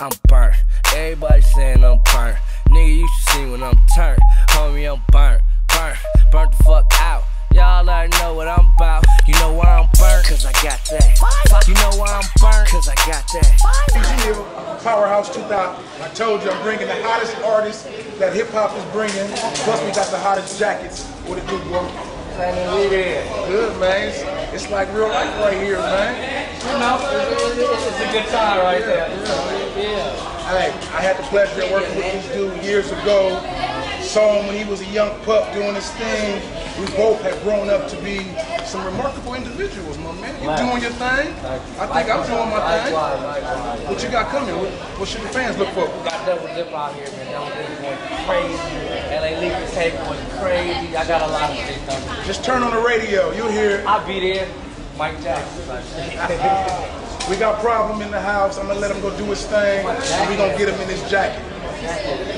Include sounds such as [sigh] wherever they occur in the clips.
I'm burnt. Everybody saying I'm burnt. Nigga, you should see when I'm turned. Homie, I'm burnt, burnt, burnt the fuck out. Y'all already know what I'm about. You know why I'm burnt? Cause I got that. You know why I'm burnt? Cause I got that. Hill, Powerhouse 2000. I told you I'm bringing the hottest artists that hip hop is bringing. Plus, we got the hottest jackets. What it do, boy? Good, man. It's, like real life right here, man. You know, it's, it's, it's a good time right there. Yeah. Hey, I had the pleasure of working with this dude years ago. Saw him when he was a young pup doing his thing. We both have grown up to be some remarkable individuals, my man. You doing your thing. I think I'm doing my thing. What you got coming? What, what should the fans look for? Got double dip out here, man. Double dip going crazy. LA Leakers tape going crazy. I got a lot of shit coming. Just turn on the radio. You'll hear. I'll be there. Mike Jackson. [laughs] We got problem in the house. I'm gonna let him go do his thing. And we gonna get him in his jacket.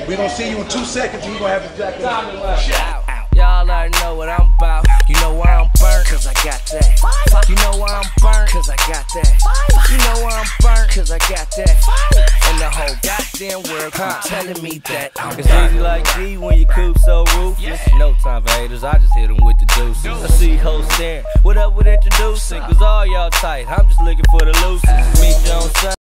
We gonna see you in two seconds. and you gonna have his jacket. on. Out. Y'all already know what I'm about. You know why I'm burnt? Cause I got that. You know why I'm burnt? Cause I got that. You know why I'm burnt? Cause I got that. The whole goddamn world keep telling me that I'm It's easy like G when you coop so ruthless. No time for haters, I just hit them with the deuces. I see hoes staring, what up with introducing? Cause all y'all tight, I'm just looking for the loosest. Meet you on.